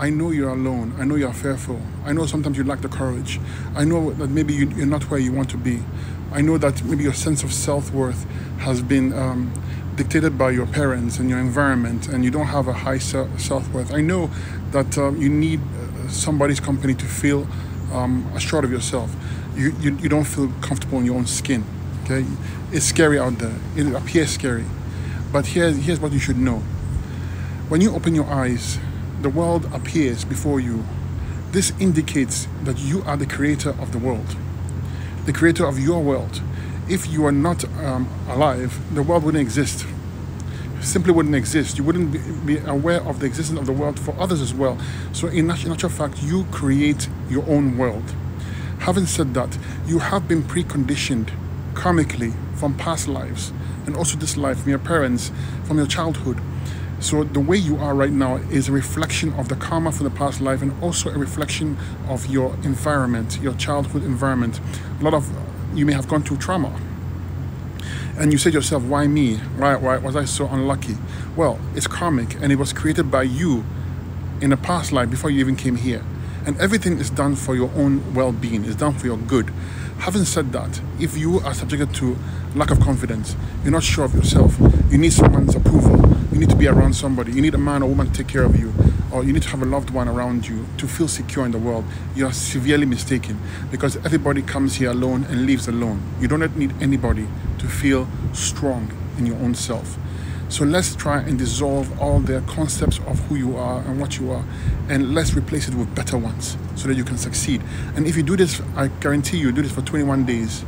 I know you're alone. I know you're fearful. I know sometimes you lack the courage. I know that maybe you, you're not where you want to be. I know that maybe your sense of self worth has been um, dictated by your parents and your environment, and you don't have a high self worth. I know that um, you need uh, somebody's company to feel um, assured of yourself. You, you, you don't feel comfortable in your own skin. Okay, it's scary out there. It appears scary, but here's here's what you should know. When you open your eyes, the world appears before you. This indicates that you are the creator of the world, the creator of your world. If you are not um, alive, the world wouldn't exist simply wouldn't exist. You wouldn't be, aware of the existence of the world for others as well. So, in actual fact, you create your own world. Having said that, you have been preconditioned karmically from past lives and also this life from your parents, from your childhood. So, the way you are right now is a reflection of the karma from the past life and also a reflection of your environment, your childhood environment. A lot of you may have gone through trauma and you say to yourself, why me? Why, why was I so unlucky? Well, it's karmic and it was created by you in a past life before you even came here. And everything is done for your own well being, it's done for your good. Having said that, if you are subjected to lack of confidence, you're not sure of yourself, you need someone's approval, you need to be around somebody, you need a man or woman to take care of you, or you need to have a loved one around you to feel secure in the world, you are severely mistaken because everybody comes here alone and leaves alone. You don't need anybody to feel strong in your own self. So let's try and dissolve all the concepts of who you are and what you are, and let's replace it with better ones so that you can succeed. And if you do this, I guarantee you, do this for 21 days,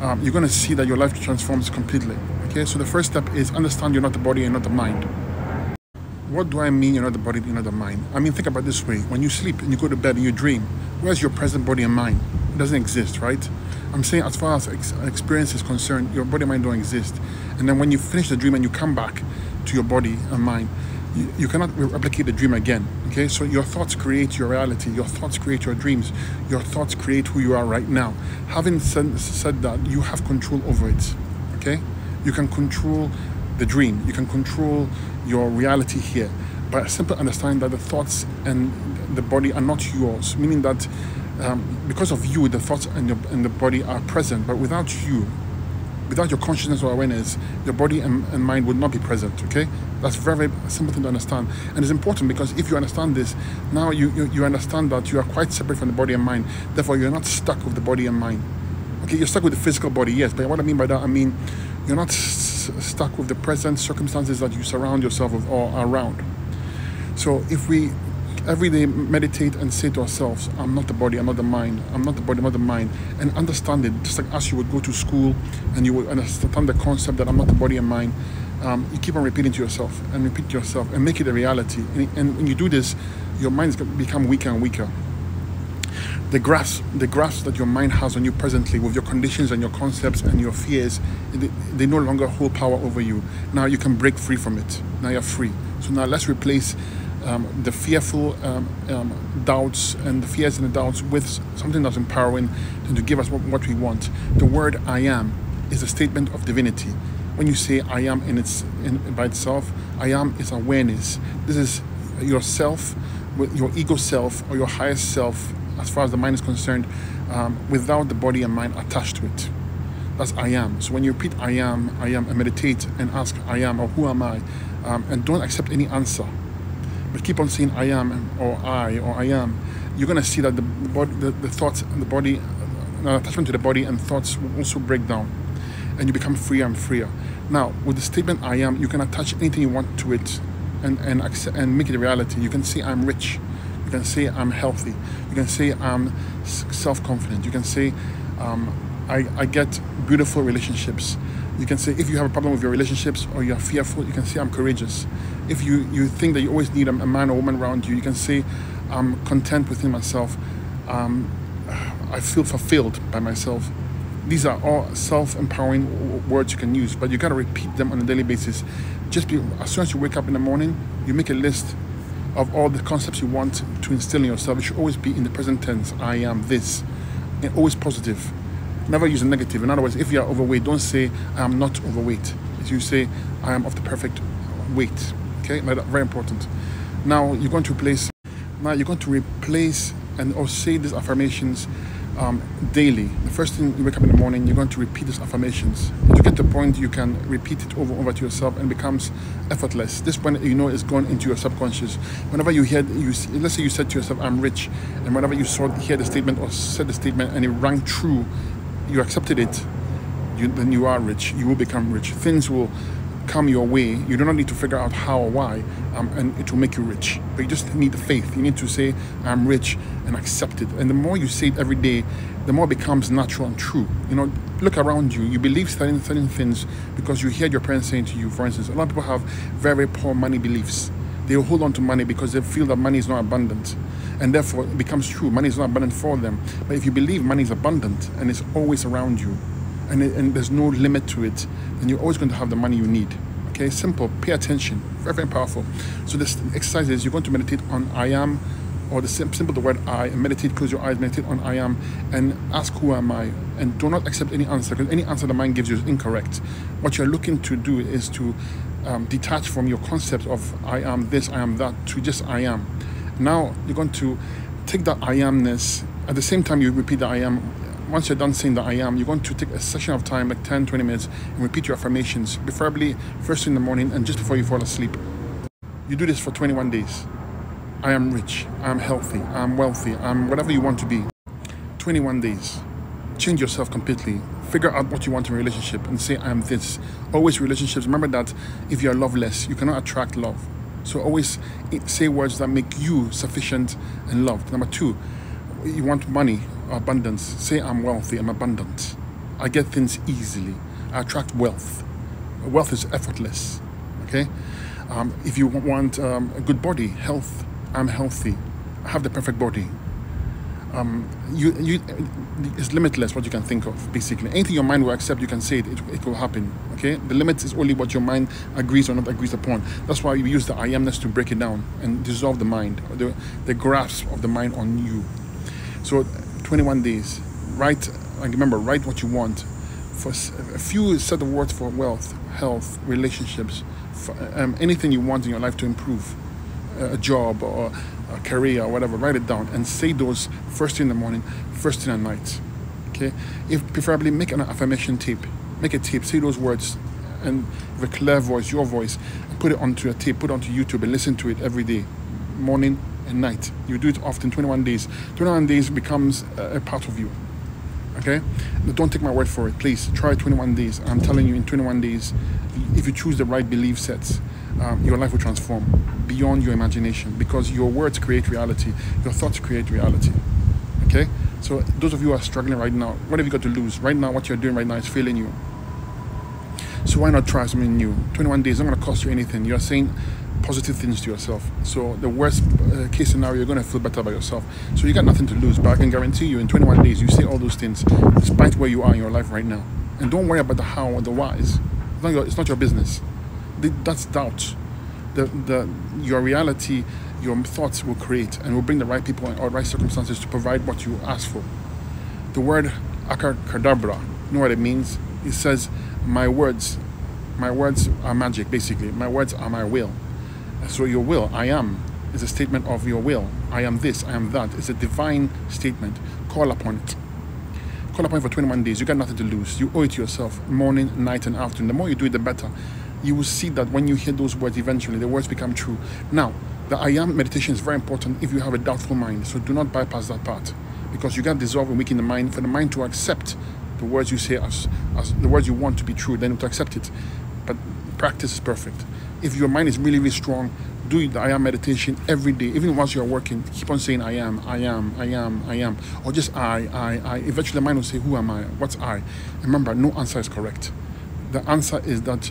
um, you're to see that your life transforms completely. Okay, so the first step is understand you're not the body and not the mind. What do I mean you're not the body, you're not the mind? I mean, think about this way. When you sleep and you go to bed and you dream, where's your present body and mind? It doesn't exist, right? I'm saying as far as ex- experience is concerned, your body and mind don't exist. And then when you finish the dream and you come back to your body and mind, you, you cannot replicate the dream again. Okay, so your thoughts create your reality. Your thoughts create your dreams. Your thoughts create who you are right now. Having said, said that, you have control over it. Okay, you can control the dream. You can control your reality here by simply understanding that the thoughts and the body are not yours, meaning that um, because of you, the thoughts and, your, and the body are present, but without you, without your consciousness or awareness, your body and, and mind would not be present. Okay, that's very, simple thing to understand, and it's important because if you understand this, now you, you you understand that you are quite separate from the body and mind. Therefore, you're not stuck with the body and mind. Okay, you're stuck with the physical body, yes, but what I mean by that, I mean you're not stuck with the present circumstances that you surround yourself with or around. So if we every day meditate and say to ourselves, I'm not the body, I'm not the mind, I'm not the body, I'm not the mind, and understand it, just like as you would go to school and you would understand the concept that I'm not the body and mind, um, you keep on repeating to yourself and repeat to yourself and make it a reality. And, and when you do this, your mind is going to become weaker and weaker. The grasp, the grasp that your mind has on you presently, with your conditions and your concepts and your fears, they, they no longer hold power over you. Now you can break free from it. Now you're free. So now let's replace um, the fearful um, um, doubts and the fears and the doubts with something that's empowering and to give us what, what, we want. The word I am is a statement of divinity. When you say I am in its in, by itself, I am is awareness. This is yourself, your ego self or your highest self, as far as the mind is concerned, um, without the body and mind attached to it. That's I am. So when you repeat I am, I am, and meditate and ask I am or who am I, um, and don't accept any answer keep on saying I am or I or I am, you're gonna see that the body, the, the thoughts and the body, attachment to the body and thoughts will also break down, and you become freer and freer. Now, with the statement I am, you can attach anything you want to it, and and accept, and make it a reality. You can say I'm rich, you can say I'm healthy, you can say I'm self-confident, you can say um, I, I get beautiful relationships. You can say if you have a problem with your relationships or you're fearful, you can say I'm courageous if you, you think that you always need a, a man or woman around you, you can say, I'm content within myself. Um, I feel fulfilled by myself. These are all self-empowering words you can use, but you got to repeat them on a daily basis. Just be, as soon as you wake up in the morning, you make a list of all the concepts you want to instill in yourself. It should always be in the present tense. I am this, and always positive. Never use a negative. In other words, if you are overweight, don't say I am not overweight. You say I am of the perfect weight. Okay, now that's very important. Now you're going to replace Now you're going to replace and or say these affirmations um, daily. The first thing you wake up in the morning, you're going to repeat these affirmations. To get the point you can repeat it over and over to yourself and becomes effortless. This point you know is gone into your subconscious. Whenever you hear, you let's say you said to yourself, "I'm rich," and whenever you saw hear the statement or said the statement and it rang true, you accepted it. You, then you are rich. You will become rich. Things will come your way, you do not need to figure out how or why, um, and it will make you rich. But you just need the faith. You need to say, I'm rich, and accept it. And the more you say it every day, the more it becomes natural and true. You know, look around you. You believe certain, certain things because you hear your parents saying to you, for instance, a lot of people have very poor money beliefs. They hold on to money because they feel that money is not abundant. And therefore, it becomes true. Money is not abundant for them. But if you believe money is abundant and it's always around you, and, it, and there's no limit to it, then you're always going to have the money you need. Okay, simple. Pay attention. Very, very powerful. So this exercise is you're going to meditate on I am, or the simple the word I, and meditate. Close your eyes. Meditate on I am, and ask who am I, and do not accept any answer because any answer the mind gives you is incorrect. What you're looking to do is to um, detach from your concept of I am this, I am that, to just I am. Now you're going to take that I amness. At the same time, you repeat the I am once you're done saying that I am, you're going to take a session of time, like 10, 20 minutes, and repeat your affirmations, preferably first in the morning and just before you fall asleep. You do this for 21 days. I am rich, I'm healthy, I'm wealthy, I'm whatever you want to be. 21 days. Change yourself completely. Figure out what you want in a relationship and say, I am this. Always relationships. Remember that if you are loveless, you cannot attract love. So always say words that make you sufficient and loved. Number two, you want money, abundance. Say, I'm wealthy, I'm abundant. I get things easily. I attract wealth. Wealth is effortless. Okay? Um, if you want um, a good body, health, I'm healthy. I have the perfect body. Um, you, you, it's limitless what you can think of, basically. Anything your mind will accept, you can say it, it, it will happen. Okay? The limit is only what your mind agrees or not agrees upon. That's why we use the I amness to break it down and dissolve the mind, the, the grasp of the mind on you. So 21 days. Write, and remember, write what you want. For a few set of words for wealth, health, relationships, for, um, anything you want in your life to improve, a job or a career or whatever. Write it down and say those first thing in the morning, first thing at night. Okay. If preferably make an affirmation tape. Make a tape. Say those words and with a clear voice, your voice, put it onto a tape, put it onto YouTube and listen to it every day, morning, and night. You do it often, 21 days. 21 days becomes a, part of you. Okay? don't take my word for it. Please try 21 days. I'm telling you, in 21 days, if you choose the right belief sets, um, your life will transform beyond your imagination because your words create reality, your thoughts create reality. Okay? So, those of you who are struggling right now, what have you got to lose? Right now, what you're doing right now is failing you. So, why not try something new? 21 days, not going to cost you anything. You're saying, positive things to yourself. So the worst uh, case scenario, you're going to feel better about yourself. So you got nothing to lose. But I can guarantee you, in 21 days, you say all those things, despite where you are in your life right now. And don't worry about the how or the whys. It's not your, it's not your business. That's doubt. The, the, your reality, your thoughts will create and will bring the right people or right circumstances to provide what you ask for. The word akakadabra, you know what it means? It says, my words, my words are magic, basically. My words are my will. So your will, I am, is a statement of your will. I am this, I am that. It's a divine statement. Call upon it. Call upon it for 21 days. You got nothing to lose. You owe it to yourself, morning, night, and afternoon. The more you do it, the better. You will see that when you hear those words, eventually the words become true. Now, the I am meditation is very important if you have a doubtful mind. So do not bypass that part because you got to dissolve and weaken the mind for the mind to accept the words you say as, as the words you want to be true, then to accept it. But practice is perfect if your mind is really, really strong, do the I am meditation every day, even once you're working. Keep on saying I am, I am, I am, I am, or just I, I, I. Eventually, the mind will say, Who am I? What's I? Remember, no answer is correct. The answer is that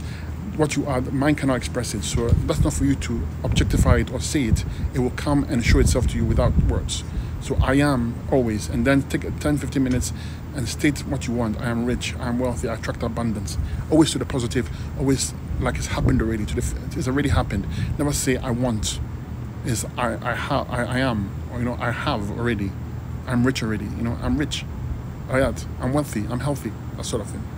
what you are, the mind cannot express it. So that's not for you to objectify it or say it. It will come and show itself to you without words. So I am always, and then take 10, 15 minutes and state what you want. I am rich, I am wealthy, I attract abundance. Always to the positive, always like it's happened already. To the, it's already happened. Never say I want. Is I I have I, I am or you know I have already. I'm rich already. You know I'm rich. Oh, I had. I'm wealthy. I'm healthy. That sort of thing.